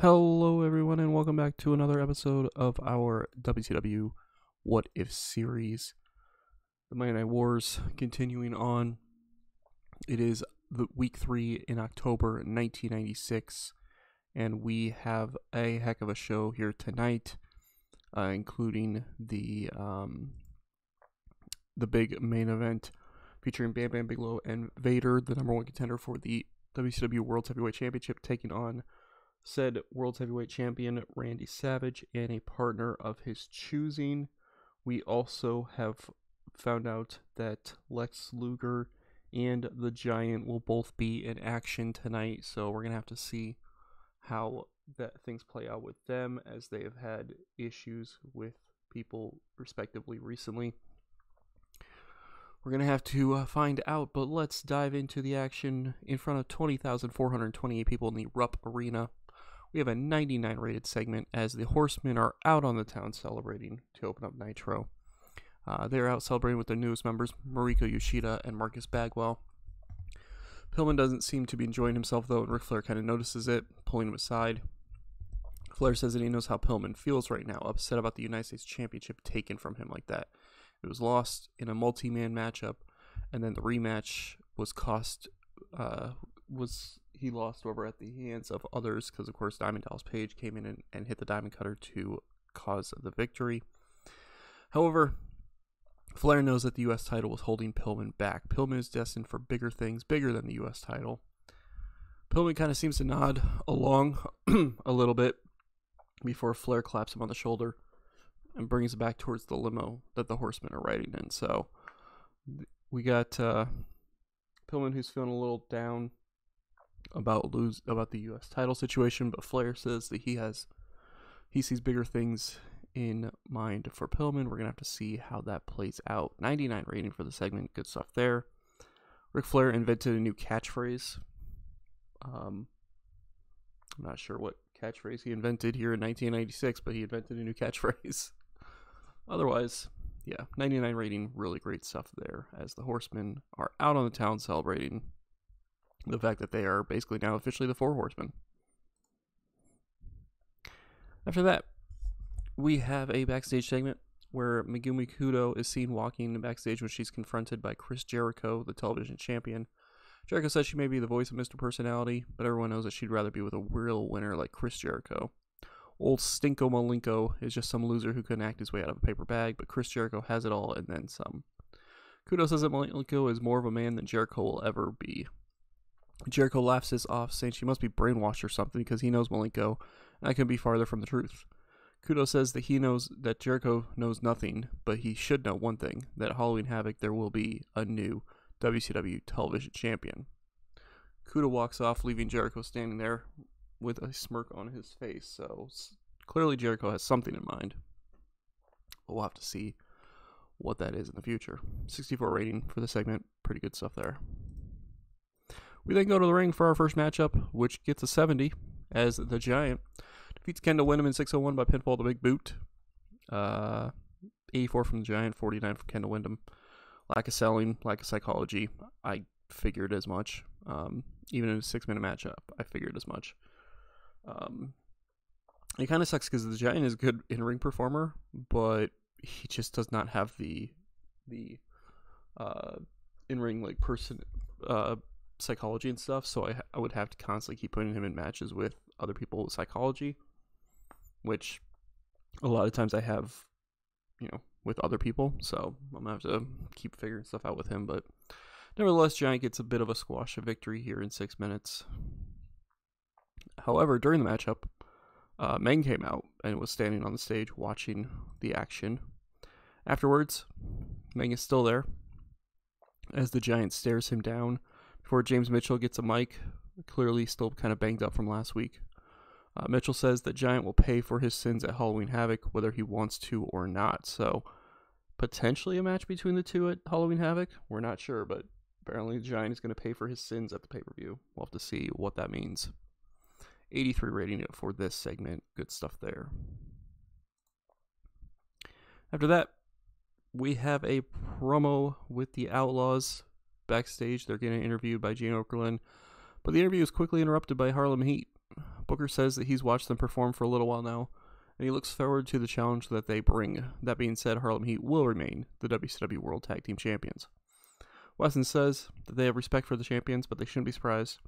Hello, everyone, and welcome back to another episode of our WCW What If series. The Monday Night Wars continuing on. It is the week three in October 1996, and we have a heck of a show here tonight, uh, including the um, the big main event featuring Bam Bam Bigelow and Vader, the number one contender for the WCW World Heavyweight Championship, taking on said World Heavyweight Champion Randy Savage and a partner of his choosing. We also have found out that Lex Luger and the Giant will both be in action tonight, so we're gonna have to see how that things play out with them as they have had issues with people respectively recently. We're going to have to uh, find out, but let's dive into the action in front of 20,428 people in the Rupp Arena. We have a 99 rated segment as the Horsemen are out on the town celebrating to open up Nitro. Uh, they're out celebrating with their newest members, Mariko Yoshida and Marcus Bagwell. Pillman doesn't seem to be enjoying himself though, and Ric Flair kind of notices it, pulling him aside. Flair says that he knows how Pillman feels right now, upset about the United States Championship taken from him like that. It was lost in a multi-man matchup, and then the rematch was cost. Uh, was he lost over at the hands of others because of course Diamond Dallas Page came in and, and hit the Diamond Cutter to cause the victory. However, Flair knows that the U.S. title was holding Pillman back. Pillman is destined for bigger things, bigger than the U.S. title. Pillman kind of seems to nod along a little bit before Flair claps him on the shoulder and brings him back towards the limo that the horsemen are riding in. So we got uh, Pillman who's feeling a little down about lose about the U.S. title situation, but Flair says that he has he sees bigger things in mind for Pillman. We're gonna have to see how that plays out. 99 rating for the segment, good stuff there. Ric Flair invented a new catchphrase. Um, I'm not sure what catchphrase he invented here in 1996, but he invented a new catchphrase. Otherwise, yeah, 99 rating, really great stuff there as the Horsemen are out on the town celebrating the fact that they are basically now officially the Four Horsemen. After that, we have a backstage segment where Megumi Kudo is seen walking backstage when she's confronted by Chris Jericho, the television champion. Jericho says she may be the voice of Mr. Personality, but everyone knows that she'd rather be with a real winner like Chris Jericho. Old Stinko Malenko is just some loser who couldn't act his way out of a paper bag, but Chris Jericho has it all and then some. Kudo says that Malenko is more of a man than Jericho will ever be. Jericho laughs this off, saying she must be brainwashed or something because he knows Malenko, and I couldn't be farther from the truth. Kudo says that he knows that Jericho knows nothing, but he should know one thing that Halloween Havoc there will be a new WCW television champion. Kudo walks off, leaving Jericho standing there with a smirk on his face, so clearly Jericho has something in mind. But we'll have to see what that is in the future. 64 rating for the segment, pretty good stuff there. We then go to the ring for our first matchup, which gets a 70 as the Giant defeats Kendall Windham in 601 by pinfall the Big Boot. Uh, 84 from the Giant, 49 from Kendall Windham. Lack of selling, lack of psychology. I figured as much. Um, even in a six minute matchup, I figured as much. Um, it kind of sucks because the Giant is a good in ring performer, but he just does not have the the uh, in ring like person uh, psychology and stuff. So I I would have to constantly keep putting him in matches with other people with psychology, which a lot of times I have, you know, with other people. So I'm gonna have to keep figuring stuff out with him. But nevertheless, Giant gets a bit of a squash of victory here in six minutes. However, during the matchup, uh, Meng came out and was standing on the stage watching the action. Afterwards, Meng is still there as the Giant stares him down before James Mitchell gets a mic, clearly still kind of banged up from last week. Uh, Mitchell says that Giant will pay for his sins at Halloween Havoc, whether he wants to or not. So, potentially a match between the two at Halloween Havoc. We're not sure, but apparently Giant is going to pay for his sins at the pay per view. We'll have to see what that means. 83 rating for this segment. Good stuff there. After that, we have a promo with the Outlaws backstage. They're getting interviewed by Gene Okerlund, but the interview is quickly interrupted by Harlem Heat. Booker says that he's watched them perform for a little while now, and he looks forward to the challenge that they bring. That being said, Harlem Heat will remain the WCW World Tag Team Champions. Weston says that they have respect for the champions, but they shouldn't be surprised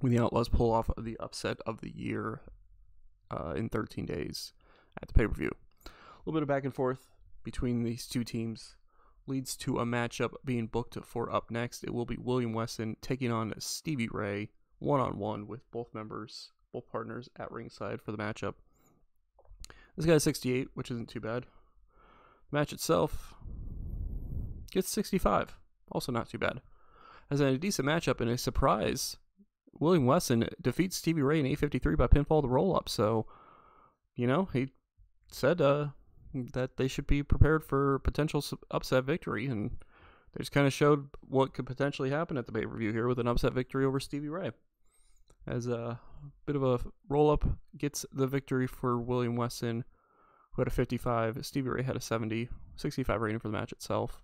when the Outlaws pull off the upset of the year uh, in 13 days at the pay per view. A little bit of back and forth between these two teams leads to a matchup being booked for up next. It will be William Wesson taking on Stevie Ray one on one with both members, both partners at ringside for the matchup. This guy's 68, which isn't too bad. Match itself gets 65, also not too bad. As a decent matchup and a surprise, William Wesson defeats Stevie Ray in 853 by pinfall the roll up. So, you know, he said uh, that they should be prepared for potential upset victory, and they just kind of showed what could potentially happen at the pay per view here with an upset victory over Stevie Ray. As a bit of a roll up gets the victory for William Weston, who had a 55. Stevie Ray had a 70, 65 rating for the match itself.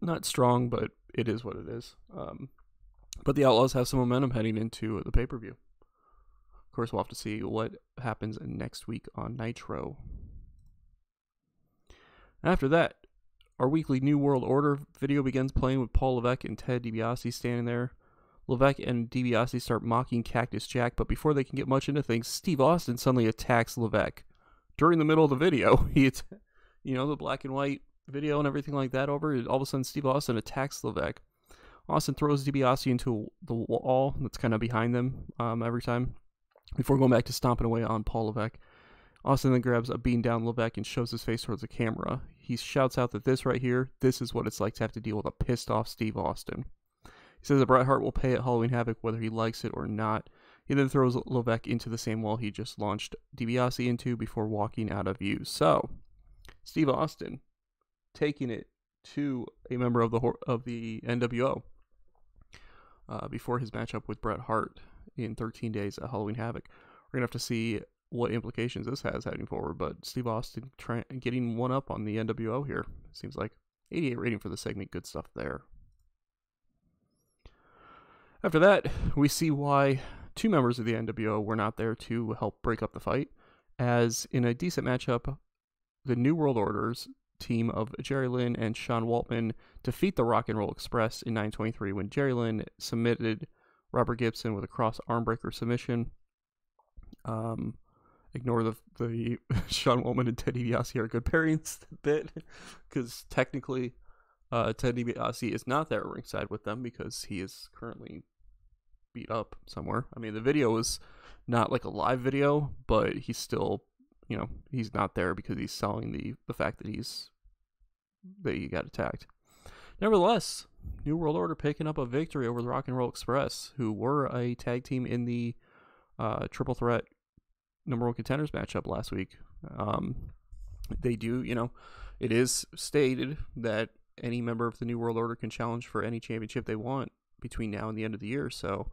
Not strong, but it is what it is. Um, but the Outlaws have some momentum heading into the pay per view. Of course, we'll have to see what happens next week on Nitro. After that, our weekly New World Order video begins playing with Paul Levesque and Ted DiBiase standing there. Levesque and DiBiase start mocking Cactus Jack, but before they can get much into things, Steve Austin suddenly attacks Levesque. During the middle of the video, he, you know, the black and white video and everything like that over, all of a sudden Steve Austin attacks Levesque. Austin throws DiBiase into the wall that's kind of behind them um, every time before going back to stomping away on Paul Levesque. Austin then grabs a bean down Levesque and shows his face towards the camera. He shouts out that this right here, this is what it's like to have to deal with a pissed off Steve Austin. He says that Bret Hart will pay at Halloween Havoc whether he likes it or not. He then throws Levesque into the same wall he just launched DiBiase into before walking out of view. So, Steve Austin taking it to a member of the of the NWO uh, before his matchup with Bret Hart in 13 days at Halloween Havoc. We're gonna have to see what implications this has heading forward. But Steve Austin getting one up on the NWO here. Seems like 88 rating for the segment. Good stuff there. After that, we see why two members of the NWO were not there to help break up the fight, as in a decent matchup, the New World Orders team of Jerry Lynn and Sean Waltman defeat the Rock and Roll Express in 923 when Jerry Lynn submitted Robert Gibson with a cross armbreaker submission. Um, ignore the the Sean Waltman and Ted DiBiase are good pairings bit because technically uh, Ted DiBiase is not there ringside with them because he is currently beat up somewhere. I mean, the video is not like a live video, but he's still, you know, he's not there because he's selling the the fact that he's that he got attacked. Nevertheless, New World Order picking up a victory over the Rock and Roll Express, who were a tag team in the uh, triple threat number one contenders matchup last week. Um, they do, you know, it is stated that any member of the New World Order can challenge for any championship they want between now and the end of the year. So,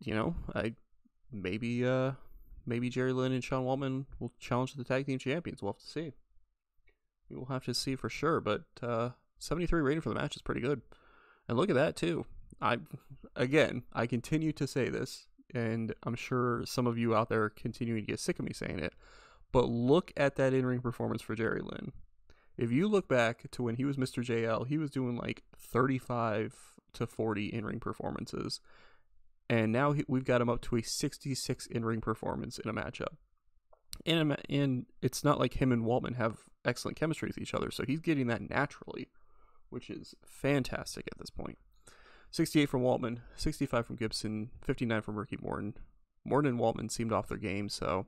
you know, I maybe uh maybe Jerry Lynn and Sean Waltman will challenge the tag team champions. We'll have to see. We will have to see for sure. But uh 73 rating for the match is pretty good. And look at that too. I again, I continue to say this and I'm sure some of you out there are continuing to get sick of me saying it, but look at that in ring performance for Jerry Lynn. If you look back to when he was Mr. JL, he was doing like 35 to 40 in ring performances. And now he, we've got him up to a 66 in ring performance in a matchup. And, and it's not like him and Waltman have excellent chemistry with each other, so he's getting that naturally, which is fantastic at this point. 68 from Waltman, 65 from Gibson, 59 from Ricky Morton. Morton and Waltman seemed off their game, so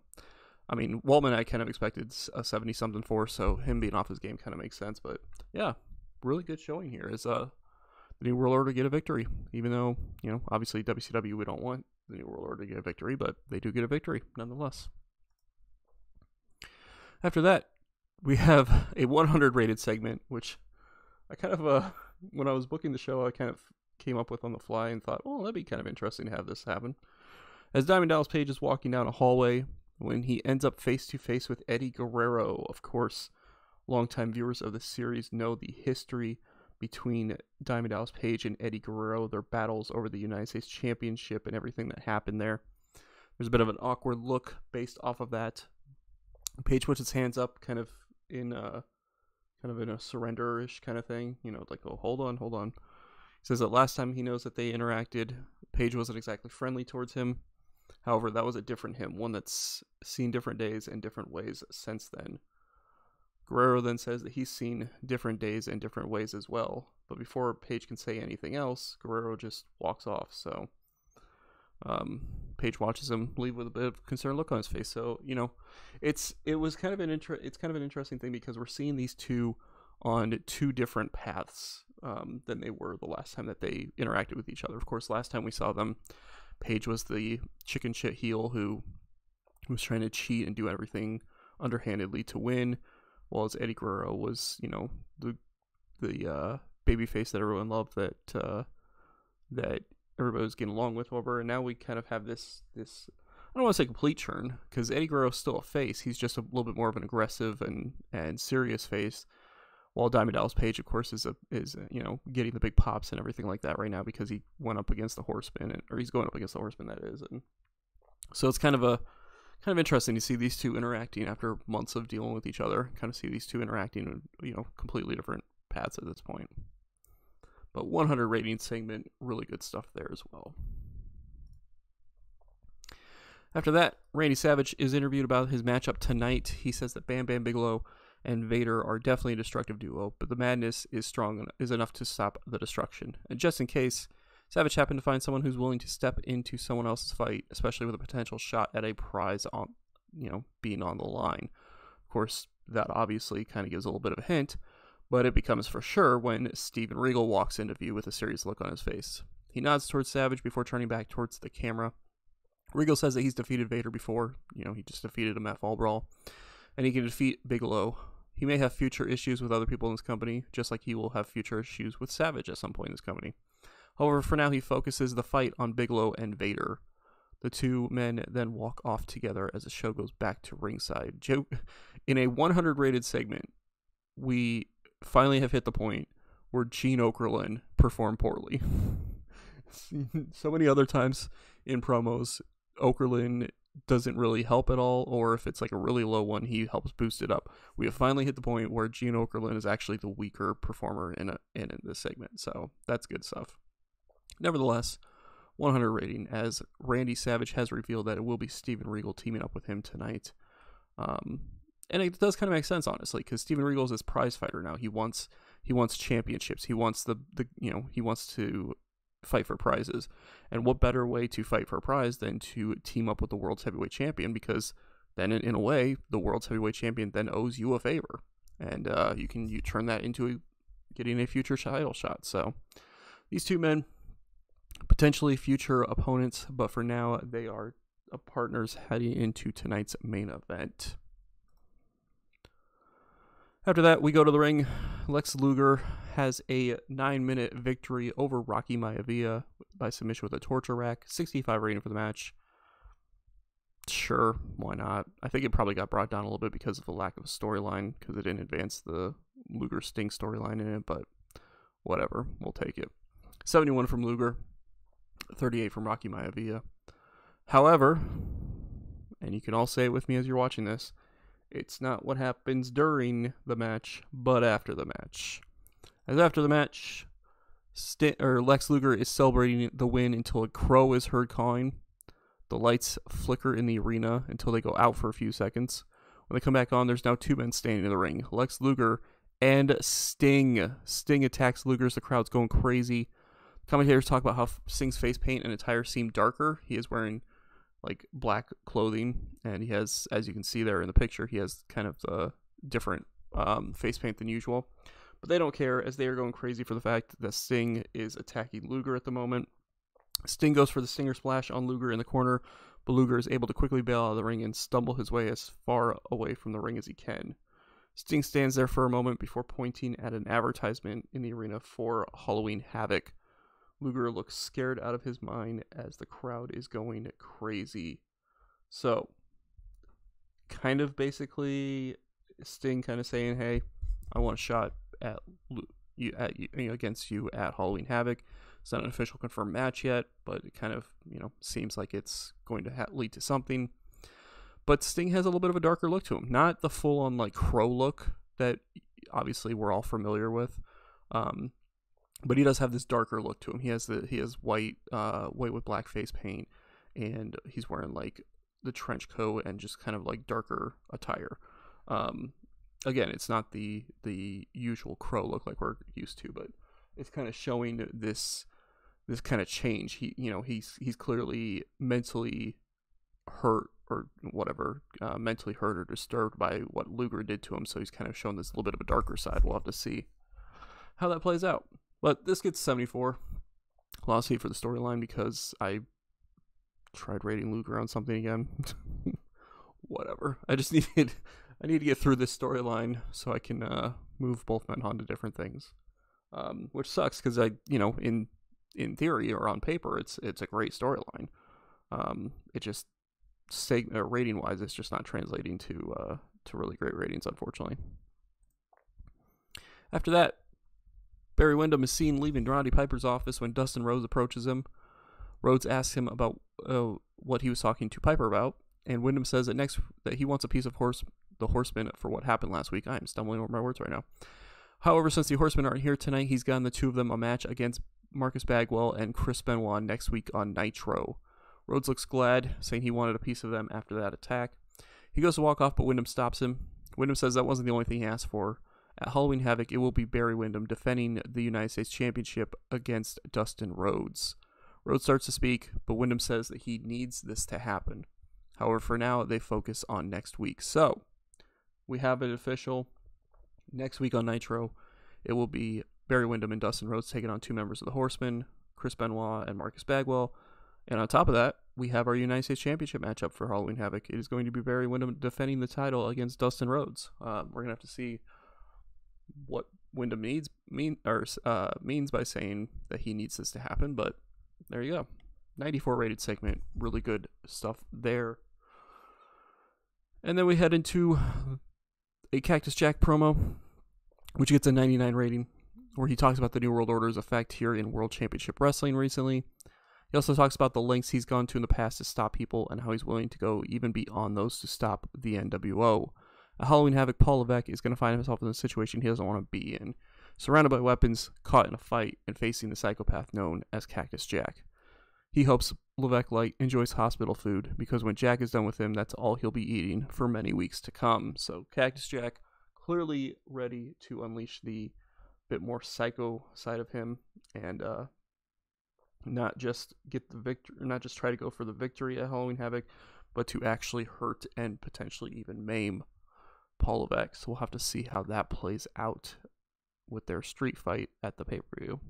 I mean, Waltman I kind of expected a 70 something for, so him being off his game kind of makes sense. But yeah, really good showing here as uh, the New World Order get a victory, even though, you know, obviously WCW we don't want the New World Order to get a victory, but they do get a victory nonetheless. After that, we have a 100 rated segment, which I kind of, uh, when I was booking the show, I kind of came up with on the fly and thought, well, that'd be kind of interesting to have this happen. As Diamond Dallas Page is walking down a hallway, when he ends up face to face with Eddie Guerrero, of course, longtime viewers of the series know the history between Diamond Dallas Page and Eddie Guerrero, their battles over the United States Championship and everything that happened there. There's a bit of an awkward look based off of that. Page puts his hands up, kind of in a kind of in a surrender-ish kind of thing, you know, like, oh, hold on, hold on. Says that last time he knows that they interacted, Page wasn't exactly friendly towards him. However, that was a different him, one that's seen different days and different ways since then. Guerrero then says that he's seen different days and different ways as well. But before Page can say anything else, Guerrero just walks off. So um, Page watches him leave with a bit of concerned look on his face. So you know, it's it was kind of an inter- it's kind of an interesting thing because we're seeing these two on two different paths um, than they were the last time that they interacted with each other. Of course, last time we saw them, Page was the chicken shit heel who was trying to cheat and do everything underhandedly to win, while Eddie Guerrero was, you know, the the uh, babyface that everyone loved that uh, that everybody was getting along with over. And now we kind of have this this I don't want to say complete turn because Eddie Guerrero's still a face. He's just a little bit more of an aggressive and and serious face. While Diamond Dallas Page, of course, is a is a, you know getting the big pops and everything like that right now because he went up against the Horseman, and, or he's going up against the Horseman that is, and so it's kind of a kind of interesting to see these two interacting after months of dealing with each other. Kind of see these two interacting in you know completely different paths at this point. But 100 rating segment, really good stuff there as well. After that, Randy Savage is interviewed about his matchup tonight. He says that Bam Bam Bigelow and Vader are definitely a destructive duo, but the madness is strong is enough to stop the destruction. And just in case, Savage happened to find someone who's willing to step into someone else's fight, especially with a potential shot at a prize on, you know, being on the line. Of course, that obviously kind of gives a little bit of a hint, but it becomes for sure when Steven Regal walks into view with a serious look on his face. He nods towards Savage before turning back towards the camera. Regal says that he's defeated Vader before. You know, he just defeated him at Fall Brawl. And he can defeat Bigelow. He may have future issues with other people in his company, just like he will have future issues with Savage at some point in his company. However, for now, he focuses the fight on Bigelow and Vader. The two men then walk off together as the show goes back to ringside. Joe, in a 100 rated segment, we finally have hit the point where Gene Okerlund performed poorly. so many other times in promos, Okerlund doesn't really help at all, or if it's like a really low one, he helps boost it up. We have finally hit the point where Gene Okerlund is actually the weaker performer in a in, in this segment, so that's good stuff. Nevertheless, 100 rating as Randy Savage has revealed that it will be Steven Regal teaming up with him tonight. Um, and it does kind of make sense honestly because Steven Regal is this prize fighter now. He wants he wants championships. He wants the the you know he wants to fight for prizes. And what better way to fight for a prize than to team up with the world's heavyweight champion? Because then, in, a way, the world's heavyweight champion then owes you a favor, and uh, you can you turn that into a, getting a future title shot. So these two men potentially future opponents, but for now they are partners heading into tonight's main event. After that, we go to the ring. Lex Luger has a nine minute victory over Rocky Maivia by submission with a torture rack. 65 rating for the match. Sure, why not? I think it probably got brought down a little bit because of the lack of a storyline, because it didn't advance the Luger Sting storyline in it, but whatever, we'll take it. 71 from Luger, 38 from Rocky Maivia. However, and you can all say it with me as you're watching this, it's not what happens during the match, but after the match. As after the match, St- or Lex Luger is celebrating the win until a crow is heard calling. The lights flicker in the arena until they go out for a few seconds. When they come back on, there's now two men standing in the ring Lex Luger and Sting. Sting attacks Luger as the crowd's going crazy. Commentators talk about how Sting's face paint and attire seem darker. He is wearing like black clothing, and he has, as you can see there in the picture, he has kind of a different um, face paint than usual. But they don't care as they are going crazy for the fact that Sting is attacking Luger at the moment. Sting goes for the Stinger Splash on Luger in the corner, but Luger is able to quickly bail out of the ring and stumble his way as far away from the ring as he can. Sting stands there for a moment before pointing at an advertisement in the arena for Halloween Havoc. Luger looks scared out of his mind as the crowd is going crazy. So, kind of basically, Sting kind of saying, "Hey, I want a shot at you, at, you know, against you at Halloween Havoc. It's not an official confirmed match yet, but it kind of you know seems like it's going to ha- lead to something. But Sting has a little bit of a darker look to him, not the full on like crow look that obviously we're all familiar with. Um, but he does have this darker look to him. He has the he has white uh white with black face paint, and he's wearing like the trench coat and just kind of like darker attire. Um, again, it's not the the usual crow look like we're used to, but it's kind of showing this this kind of change. He you know he's he's clearly mentally hurt or whatever, uh, mentally hurt or disturbed by what Luger did to him. So he's kind of shown this little bit of a darker side. We'll have to see how that plays out. But this gets 74. I'll see for the storyline because I tried rating Luger on something again. Whatever. I just needed I need to get through this storyline so I can uh, move both men on to different things. Um, which sucks because I, you know, in in theory or on paper, it's it's a great storyline. Um, it just uh, rating wise, it's just not translating to uh, to really great ratings, unfortunately. After that, Barry Windham is seen leaving Roddy Piper's office when Dustin Rhodes approaches him. Rhodes asks him about uh, what he was talking to Piper about, and Windham says that next that he wants a piece of horse the horsemen for what happened last week. I am stumbling over my words right now. However, since the horsemen aren't here tonight, he's gotten the two of them a match against Marcus Bagwell and Chris Benoit next week on Nitro. Rhodes looks glad, saying he wanted a piece of them after that attack. He goes to walk off, but Windham stops him. Windham says that wasn't the only thing he asked for. At Halloween Havoc, it will be Barry Windham defending the United States Championship against Dustin Rhodes. Rhodes starts to speak, but Windham says that he needs this to happen. However, for now, they focus on next week. So, we have it official. Next week on Nitro, it will be Barry Windham and Dustin Rhodes taking on two members of the Horsemen, Chris Benoit and Marcus Bagwell. And on top of that, we have our United States Championship matchup for Halloween Havoc. It is going to be Barry Windham defending the title against Dustin Rhodes. Um, we're gonna have to see what Windham needs mean or uh, means by saying that he needs this to happen. But there you go, 94 rated segment, really good stuff there. And then we head into a Cactus Jack promo, which gets a 99 rating, where he talks about the New World Order's effect here in World Championship Wrestling recently. He also talks about the lengths he's gone to in the past to stop people and how he's willing to go even beyond those to stop the NWO. A Halloween Havoc, Paul Levesque is going to find himself in a situation he doesn't want to be in, surrounded by weapons, caught in a fight, and facing the psychopath known as Cactus Jack. He hopes Levesque Light enjoys hospital food because when Jack is done with him, that's all he'll be eating for many weeks to come. So Cactus Jack clearly ready to unleash the bit more psycho side of him and uh, not just get the victory, not just try to go for the victory at Halloween Havoc, but to actually hurt and potentially even maim Paul Levesque. So we'll have to see how that plays out with their street fight at the pay per view.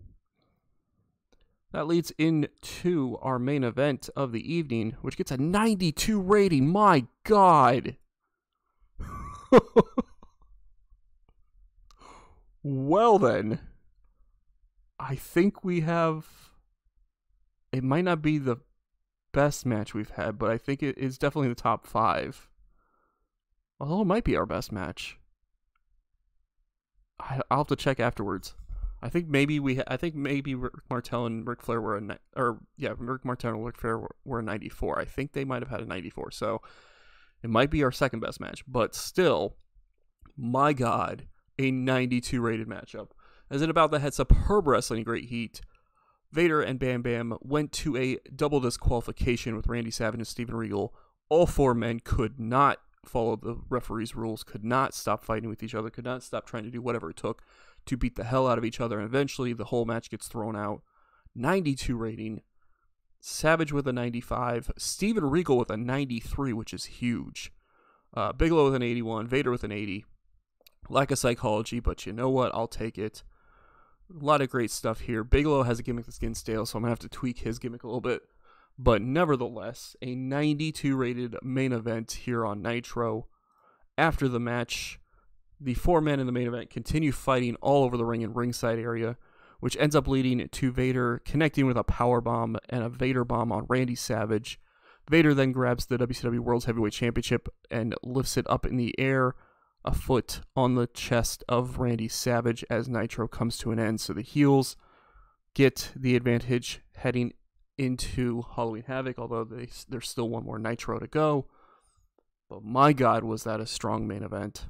That leads into our main event of the evening, which gets a 92 rating. My God. well, then, I think we have. It might not be the best match we've had, but I think it is definitely the top five. Although it might be our best match. I, will have to check afterwards. I think maybe we. I think maybe Rick Martel and Ric Flair were a or yeah, Rick Martel and Ric Flair were, were a 94. I think they might have had a 94. So it might be our second best match, but still, my God, a 92 rated matchup. As in about the head superb wrestling great heat, Vader and Bam Bam went to a double disqualification with Randy Savage and Steven Regal. All four men could not follow the referee's rules, could not stop fighting with each other, could not stop trying to do whatever it took to beat the hell out of each other. And eventually, the whole match gets thrown out. 92 rating. Savage with a 95. Steven Regal with a 93, which is huge. Uh, Bigelow with an 81. Vader with an 80. Lack of psychology, but you know what? I'll take it. A lot of great stuff here. Bigelow has a gimmick that's getting stale, so I'm to have to tweak his gimmick a little bit. But nevertheless, a 92 rated main event here on Nitro. After the match, the four men in the main event continue fighting all over the ring and ringside area, which ends up leading to Vader connecting with a power bomb and a Vader bomb on Randy Savage. Vader then grabs the WCW World's Heavyweight Championship and lifts it up in the air. a foot on the chest of Randy Savage as Nitro comes to an end. So the heels get the advantage heading into Halloween Havoc, although they, there's still one more Nitro to go. But my God, was that a strong main event!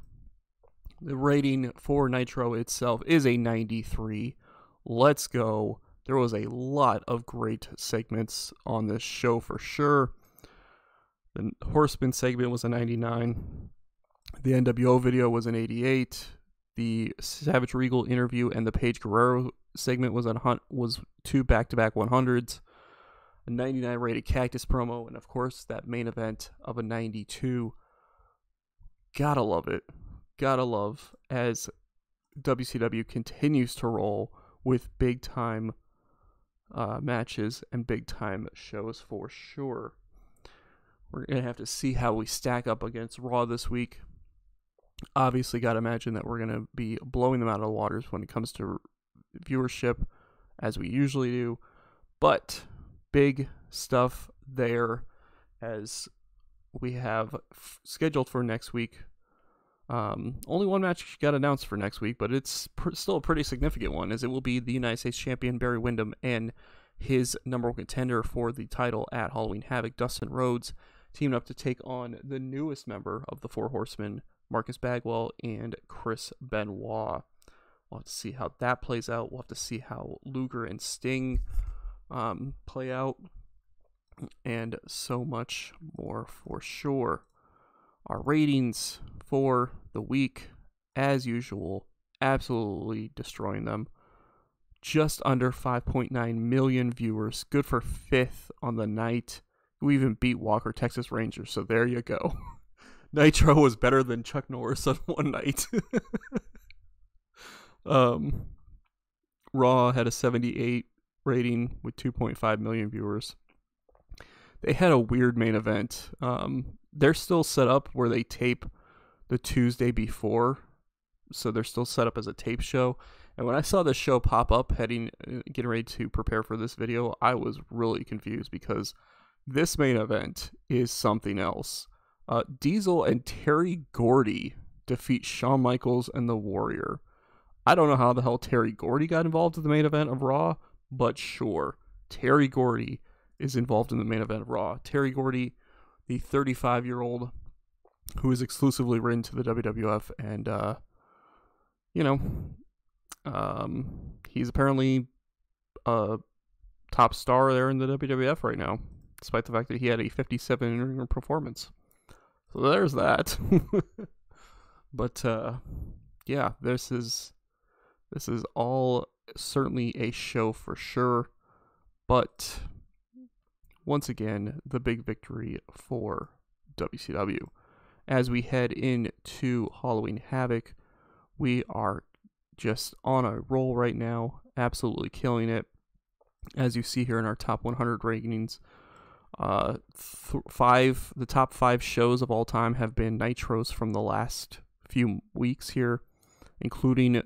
The rating for Nitro itself is a 93. Let's go. There was a lot of great segments on this show for sure. The Horseman segment was a 99. The NWO video was an 88. The Savage Regal interview and the Page Guerrero segment was on hunt was two back-to-back 100s. A 99 rated Cactus promo, and of course that main event of a 92. Gotta love it. Gotta love as WCW continues to roll with big time uh, matches and big time shows for sure. We're going to have to see how we stack up against Raw this week. Obviously, got to imagine that we're going to be blowing them out of the waters when it comes to viewership, as we usually do. But big stuff there as we have f- scheduled for next week. Um, only one match got announced for next week, but it's pr- still a pretty significant one, as it will be the United States champion Barry Windham and his number one contender for the title at Halloween Havoc, Dustin Rhodes, teaming up to take on the newest member of the Four Horsemen, Marcus Bagwell and Chris Benoit. We'll have to see how that plays out. We'll have to see how Luger and Sting um, play out, and so much more for sure. Our ratings for the week, as usual, absolutely destroying them. Just under 5.9 million viewers, good for fifth on the night. We even beat Walker, Texas Rangers, so there you go. Nitro was better than Chuck Norris on one night. um, Raw had a 78 rating with 2.5 million viewers. They had a weird main event. Um, they're still set up where they tape the Tuesday before, so they're still set up as a tape show. And when I saw the show pop up, heading uh, getting ready to prepare for this video, I was really confused because this main event is something else. Uh, Diesel and Terry Gordy defeat Shawn Michaels and the Warrior. I don't know how the hell Terry Gordy got involved in the main event of Raw, but sure, Terry Gordy is involved in the main event of Raw. Terry Gordy, the 35 year old who is exclusively written to the WWF, and uh, you know, um, he's apparently a top star there in the WWF right now, despite the fact that he had a 57 performance. So there's that. but uh, yeah, this is this is all certainly a show for sure. But once again, the big victory for WCW. As we head into Halloween Havoc, we are just on a roll right now, absolutely killing it. As you see here in our top 100 rankings, uh, th- five the top five shows of all time have been nitros from the last few weeks here, including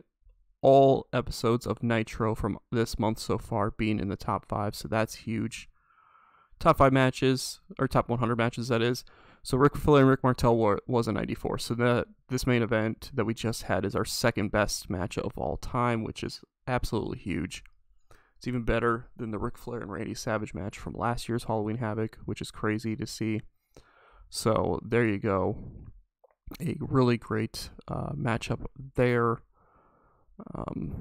all episodes of Nitro from this month so far being in the top five. So that's huge. Top five matches or top 100 matches that is. So Ric Flair and Rick Martel were, was a 94. So that this main event that we just had is our second best match of all time, which is absolutely huge. It's even better than the Ric Flair and Randy Savage match from last year's Halloween Havoc, which is crazy to see. So there you go. A really great uh, matchup there. Um,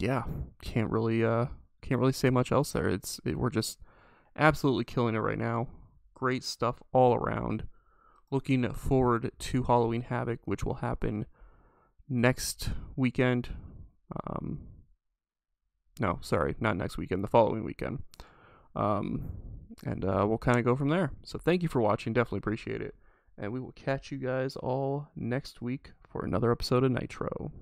yeah, can't really uh, can't really say much else there. It's it, we're just absolutely killing it right now. Great stuff all around. Looking forward to Halloween Havoc, which will happen next weekend. Um, no, sorry, not next weekend, the following weekend. Um, and uh, we'll kind of go from there. So thank you for watching. Definitely appreciate it. And we will catch you guys all next week for another episode of Nitro.